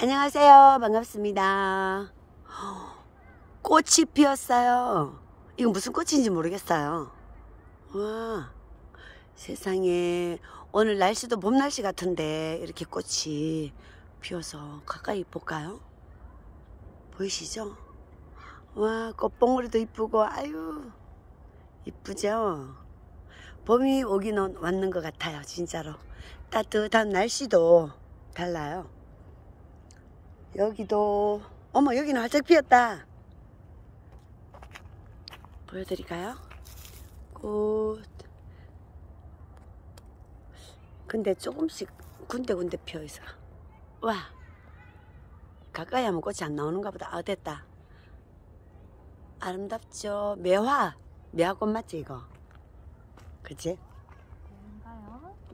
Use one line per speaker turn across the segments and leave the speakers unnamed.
안녕하세요. 반갑습니다. 꽃이 피었어요. 이거 무슨 꽃인지 모르겠어요. 와, 세상에. 오늘 날씨도 봄 날씨 같은데 이렇게 꽃이 피어서 가까이 볼까요? 보이시죠? 와, 꽃봉오리도 이쁘고, 아유, 이쁘죠? 봄이 오기는 왔는 것 같아요, 진짜로. 따뜻한 날씨도 달라요. 여기도, 어머, 여기는 활짝 피었다. 보여드릴까요? 꽃. 근데 조금씩 군데군데 피어 있어. 와. 가까이 하면 꽃이 안 나오는가 보다. 아, 됐다. 아름답죠? 매화. 매화꽃 맞지, 이거? 그치?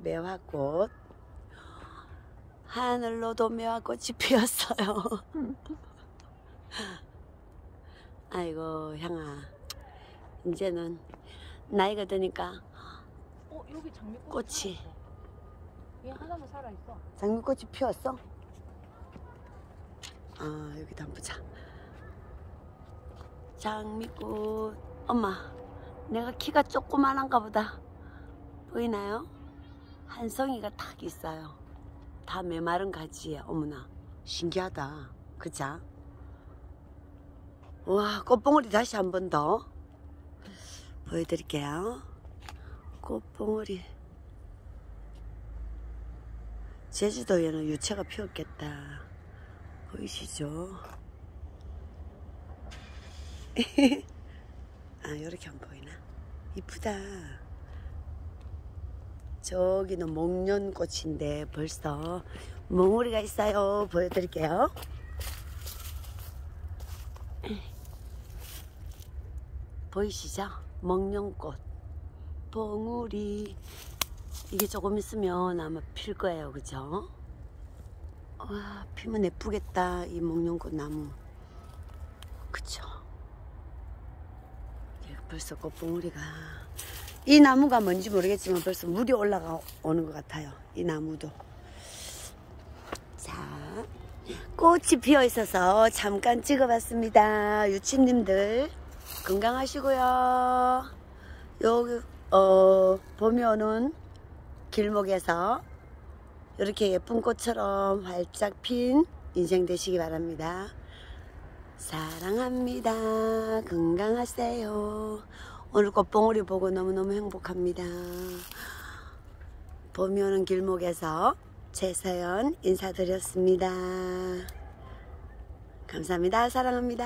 매화꽃. 하늘로도 매화꽃이 피었어요. 아이고, 향아. 이제는 나이가 드니까
어 여기 장미꽃
꽃이.
얘 하나만 살아 있어.
장미꽃이 피었어? 아, 여기도 한번 보자. 장미꽃. 엄마, 내가 키가 조그만한가 보다. 보이나요? 한 송이가 탁 있어요. 다 메마른 가지에. 어머나, 신기하다. 그자? 와, 꽃봉오리 다시 한 번 더 보여드릴게요. 꽃봉오리. 제주도에는 유채가 피었겠다. 보이시죠? 아, 이렇게 안 보이나? 이쁘다. 저기는 목련꽃인데 벌써 몽우리가 있어요. 보여드릴게요. 보이시죠? 목련꽃, 봉우리. 이게 조금 있으면 아마 필 거예요. 그죠? 와, 피면 예쁘겠다. 이 목련꽃 나무. 그쵸? 예, 벌써 꽃봉우리가. 이 나무가 뭔지 모르겠지만 벌써 물이 올라가 오는 것 같아요. 이 나무도. 자, 꽃이 피어 있어서 잠깐 찍어봤습니다. 유치님들 건강하시고요. 여기 어 보면은 길목에서 이렇게 예쁜 꽃처럼 활짝 핀 인생 되시기 바랍니다. 사랑합니다. 건강하세요. 오늘 꽃봉오리 보고 너무너무 행복합니다. 보면은 길목에서 최서연 인사드렸습니다. 감사합니다. 사랑합니다.